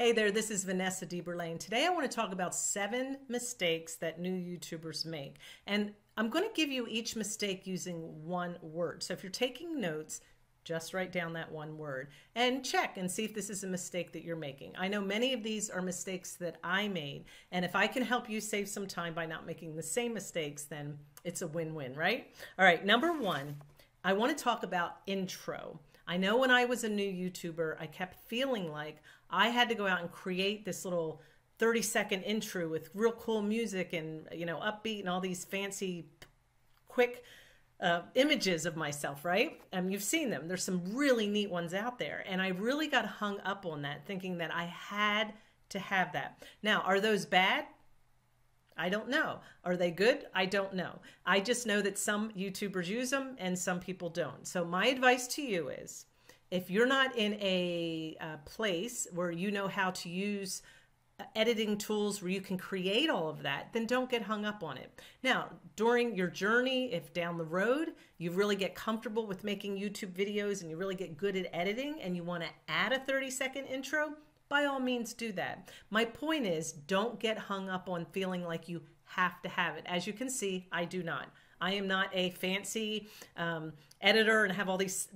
Hey there, this is Vanessa DeBurlet. Today I want to talk about seven mistakes that new YouTubers make. And I'm going to give you each mistake using one word. So if you're taking notes, just write down that one word and check and see if this is a mistake that you're making. I know many of these are mistakes that I made. And if I can help you save some time by not making the same mistakes, then it's a win-win, right? All right, number one, I want to talk about intro. I know when I was a new YouTuber, I kept feeling like I had to go out and create this little 30 second intro with real cool music and, you know, upbeat and all these fancy, quick uh, images of myself, right? And you've seen them. There's some really neat ones out there. And I really got hung up on that, thinking that I had to have that. Now, are those bad? I don't know. Are they good? I don't know. I just know that some YouTubers use them and some people don't. So my advice to you is if you're not in a, a place where you know how to use uh, editing tools where you can create all of that, then don't get hung up on it. Now, during your journey, if down the road you really get comfortable with making YouTube videos and you really get good at editing and you want to add a 30 second intro, by all means do that. My point is don't get hung up on feeling like you have to have it. As you can see, I do not. I am not a fancy um, editor and have all these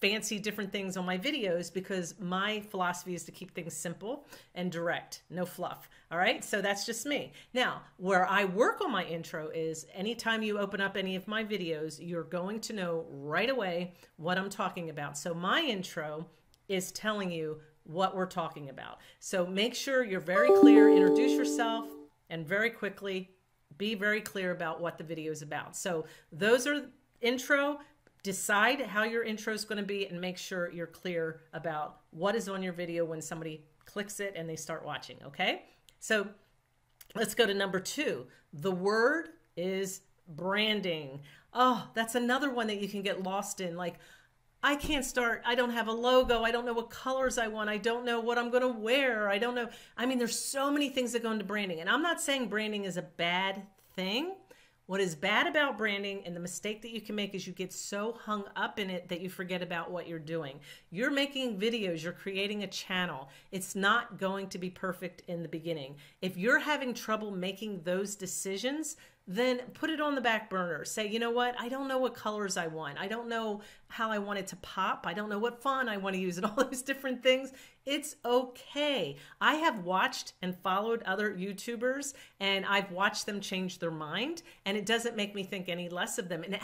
fancy different things on my videos because my philosophy is to keep things simple and direct, no fluff. All right, so that's just me. Now, where I work on my intro is anytime you open up any of my videos, you're going to know right away what I'm talking about. So my intro is telling you what we're talking about. So make sure you're very clear, introduce yourself, and very quickly be very clear about what the video is about. So those are intro. Decide how your intro is going to be and make sure you're clear about what is on your video when somebody clicks it and they start watching. Okay. So let's go to number two. The word is branding. Oh, that's another one that you can get lost in. Like, I can't start. I don't have a logo. I don't know what colors I want. I don't know what I'm going to wear. I don't know. I mean, there's so many things that go into branding. And I'm not saying branding is a bad thing. What is bad about branding and the mistake that you can make is you get so hung up in it that you forget about what you're doing. You're making videos, you're creating a channel. It's not going to be perfect in the beginning. If you're having trouble making those decisions, then put it on the back burner. Say, you know what? I don't know what colors I want. I don't know how I want it to pop. I don't know what font I want to use and all those different things. It's okay. I have watched and followed other YouTubers and I've watched them change their mind and it doesn't make me think any less of them. And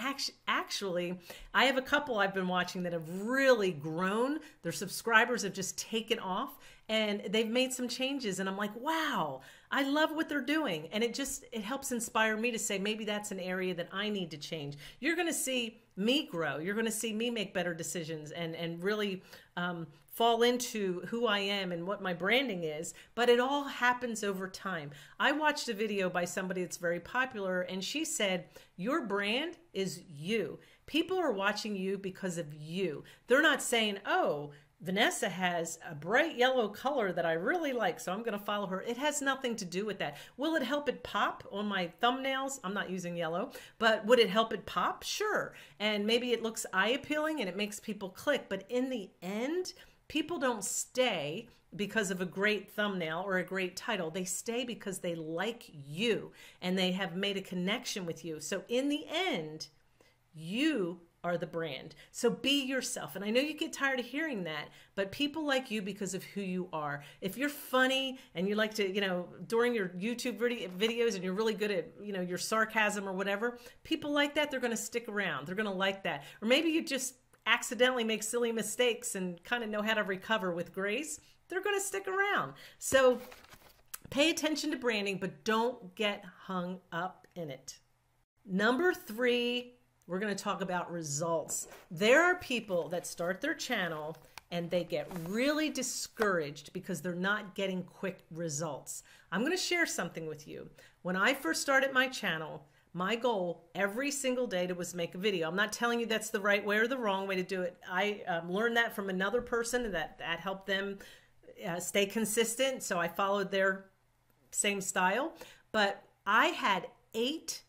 actually, I have a couple I've been watching that have really grown. Their subscribers have just taken off and they've made some changes and i'm like wow i love what they're doing. And it just it helps inspire me to say maybe that's an area that i need to change. You're going to see me grow. You're going to see me make better decisions and and really um, fall into who i am and what my branding is but it all happens over time. I watched a video by somebody that's very popular and she said your brand is you. People are watching you because of you. They're not saying oh Vanessa has a bright yellow color that I really like, so I'm going to follow her. It has nothing to do with that. Will it help it pop on my thumbnails? I'm not using yellow, but would it help it pop? Sure. And maybe it looks eye appealing and it makes people click, but in the end, people don't stay because of a great thumbnail or a great title. They stay because they like you and they have made a connection with you. So in the end, you are the brand. So be yourself. And I know you get tired of hearing that, but people like you because of who you are. If you're funny and you like to, you know, during your YouTube videos and you're really good at, you know, your sarcasm or whatever, people like that, they're going to stick around. They're going to like that. Or maybe you just accidentally make silly mistakes and kind of know how to recover with grace. They're going to stick around. So pay attention to branding, but don't get hung up in it. Number three, we're going to talk about results. There are people that start their channel and they get really discouraged because they're not getting quick results. I'm going to share something with you. When I first started my channel, my goal every single day to was make a video. I'm not telling you that's the right way or the wrong way to do it. I um, learned that from another person that that helped them uh, stay consistent. So I followed their same style. But I had eight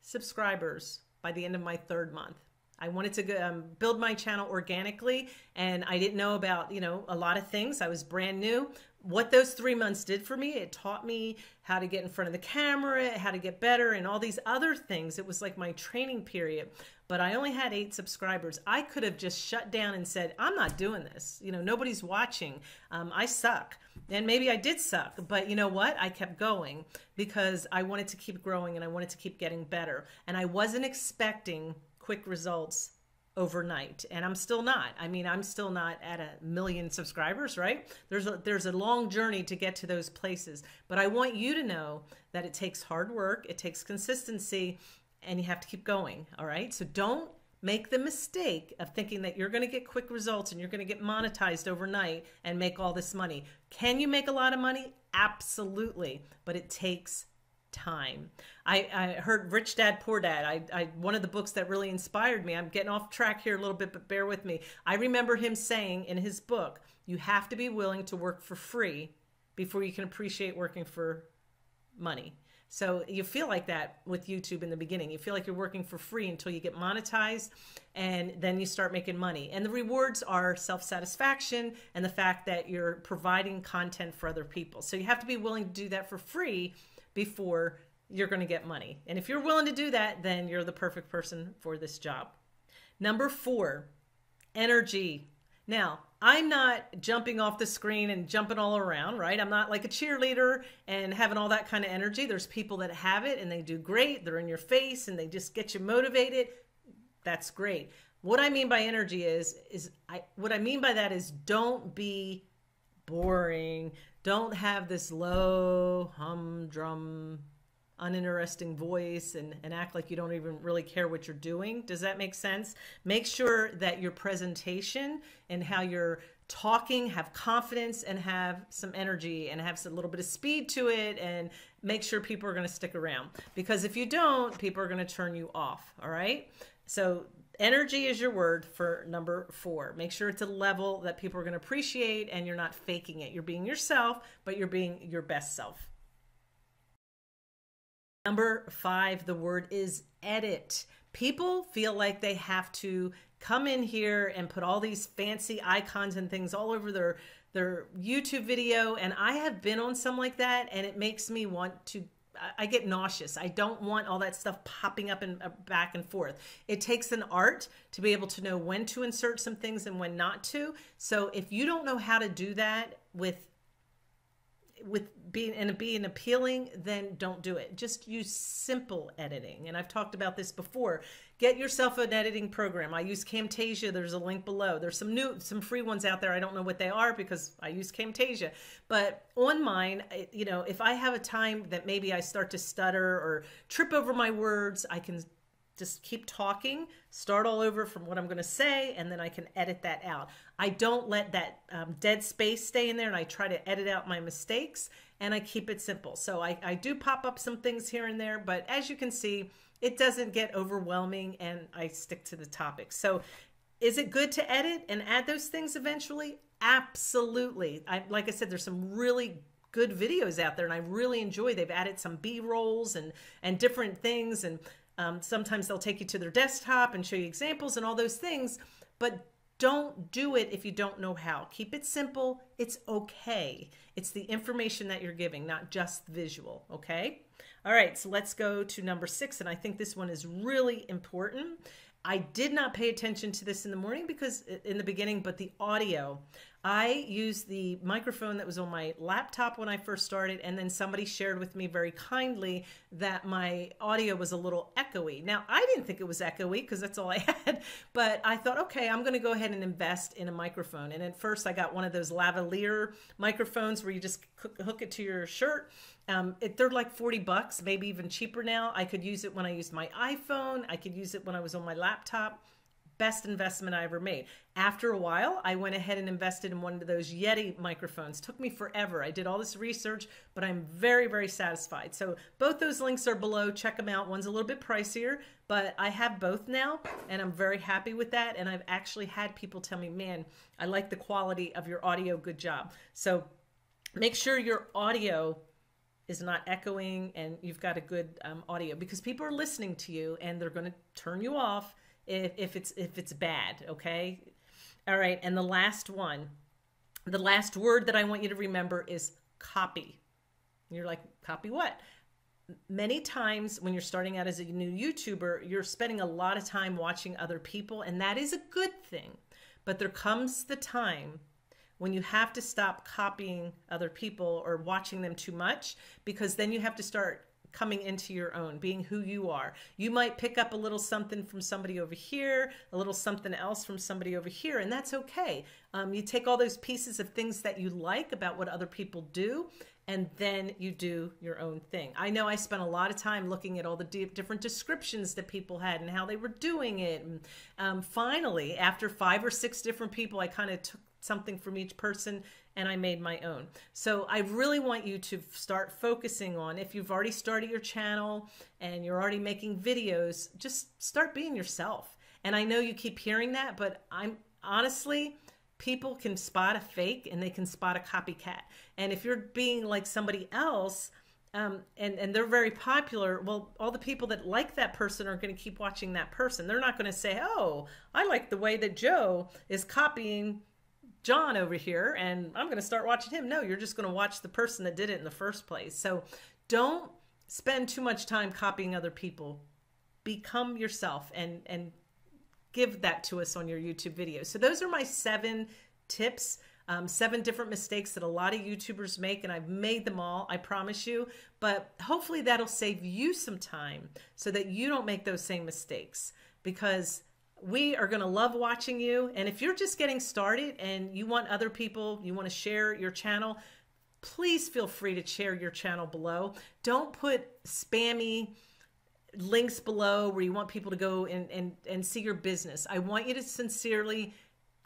subscribers by the end of my third month. I wanted to um, build my channel organically, and I didn't know about you know a lot of things. I was brand new. What those three months did for me, it taught me how to get in front of the camera, how to get better, and all these other things. It was like my training period. But I only had eight subscribers. I could have just shut down and said, I'm not doing this. You know, nobody's watching. Um, I suck. And maybe I did suck. But you know what? I kept going because I wanted to keep growing and I wanted to keep getting better. And I wasn't expecting quick results overnight. And i'm still not. I mean i'm still not at a million subscribers right? There's a there's a long journey to get to those places. But i want you to know that it takes hard work it takes consistency and you have to keep going all right? So don't make the mistake of thinking that you're going to get quick results and you're going to get monetized overnight and make all this money. Can you make a lot of money? Absolutely. But it takes time. I, I heard Rich Dad Poor Dad. I, I one of the books that really inspired me. I'm getting off track here a little bit, but bear with me. I remember him saying in his book, "You have to be willing to work for free before you can appreciate working for money." So you feel like that with YouTube in the beginning. You feel like you're working for free until you get monetized and then you start making money. And the rewards are self-satisfaction and the fact that you're providing content for other people. So you have to be willing to do that for free before you're going to get money. And if you're willing to do that, then you're the perfect person for this job. Number four, energy. Now, I'm not jumping off the screen and jumping all around, right? I'm not like a cheerleader and having all that kind of energy. There's people that have it and they do great. They're in your face and they just get you motivated. That's great. What I mean by energy is is I what I mean by that is don't be boring. Don't have this low, humdrum, uninteresting voice and, and act like you don't even really care what you're doing. Does that make sense? Make sure that your presentation and how you're talking have confidence and have some energy and have a little bit of speed to it and make sure people are going to stick around because if you don't people are going to turn you off all right so energy is your word for number four. Make sure it's a level that people are going to appreciate and you're not faking it. You're being yourself, but you're being your best self. Number five, the word is edit. People feel like they have to come in here and put all these fancy icons and things all over their their YouTube video and I have been on some like that and it makes me want to I get nauseous. I don't want all that stuff popping up and uh, back and forth. It takes an art to be able to know when to insert some things and when not to. So if you don't know how to do that with with being and being appealing, then don't do it. Just use simple editing. And I've talked about this before. Get yourself an editing program. I use Camtasia. There's a link below. There's some new, some free ones out there. I don't know what they are because I use Camtasia. But on mine, you know, if I have a time that maybe I start to stutter or trip over my words, I can just keep talking, start all over from what I'm going to say, and then I can edit that out. I don't let that um, dead space stay in there, and I try to edit out my mistakes, and I keep it simple. So I, I do pop up some things here and there, but as you can see, it doesn't get overwhelming, and I stick to the topic. So is it good to edit and add those things eventually? Absolutely. I, like I said, there's some really good videos out there and I really enjoy. They've added some B-rolls and and different things and um, sometimes they'll take you to their desktop and show you examples and all those things, but don't do it if you don't know how. Keep it simple. It's okay. It's the information that you're giving, not just visual, okay? All right, so let's go to number six, and I think this one is really important. I did not pay attention to this in the morning because in the beginning, but the audio. I used the microphone that was on my laptop when I first started, and then somebody shared with me very kindly that my audio was a little echoey. Now, I didn't think it was echoey because that's all I had, but I thought, okay, I'm going to go ahead and invest in a microphone. And at first, I got one of those lavalier microphones where you just hook it to your shirt. Um, it, they're like 40 bucks, maybe even cheaper now. I could use it when I used my iPhone, I could use it when I was on my laptop best investment I ever made. After a while, I went ahead and invested in one of those Yeti microphones. Took me forever. I did all this research, but I'm very, very satisfied. So both those links are below. Check them out. One's a little bit pricier, but I have both now, and I'm very happy with that. And I've actually had people tell me, man, I like the quality of your audio. Good job. So make sure your audio is not echoing and you've got a good um, audio because people are listening to you and they're going to turn you off if, if it's if it's bad okay all right and the last one the last word that I want you to remember is copy. You're like, copy what? Many times when you're starting out as a new YouTuber, you're spending a lot of time watching other people, and that is a good thing. But there comes the time when you have to stop copying other people or watching them too much because then you have to start coming into your own, being who you are. You might pick up a little something from somebody over here, a little something else from somebody over here, and that's okay. Um, you take all those pieces of things that you like about what other people do, and then you do your own thing. I know I spent a lot of time looking at all the different descriptions that people had and how they were doing it. And um, finally, after five or six different people, I kind of took something from each person and I made my own. So I really want you to start focusing on if you've already started your channel and you're already making videos, just start being yourself. And I know you keep hearing that, but I'm honestly, people can spot a fake and they can spot a copycat. And if you're being like somebody else, um, and and they're very popular. Well, all the people that like that person are going to keep watching that person. They're not going to say, "Oh, I like the way that Joe is copying John over here and I'm going to start watching him. No, you're just going to watch the person that did it in the first place. So don't spend too much time copying other people. Become yourself and and give that to us on your YouTube videos. So those are my seven tips. Um, seven different mistakes that a lot of YouTubers make, and I've made them all, I promise you. But hopefully, that'll save you some time so that you don't make those same mistakes because we are going to love watching you. And if you're just getting started and you want other people, you want to share your channel, please feel free to share your channel below. Don't put spammy links below where you want people to go and, and, and see your business. I want you to sincerely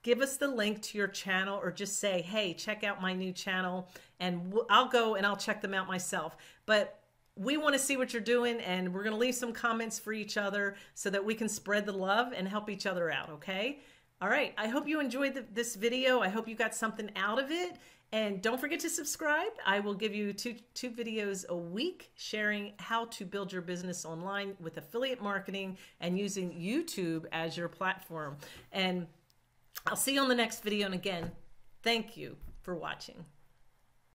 give us the link to your channel or just say, hey, check out my new channel and I'll go and I'll check them out myself. But we want to see what you're doing and we're going to leave some comments for each other so that we can spread the love and help each other out, okay? All right, I hope you enjoyed the, this video. I hope you got something out of it. And don't forget to subscribe. I will give you two, two videos a week sharing how to build your business online with affiliate marketing and using YouTube as your platform. And I'll see you on the next video. And again, thank you for watching.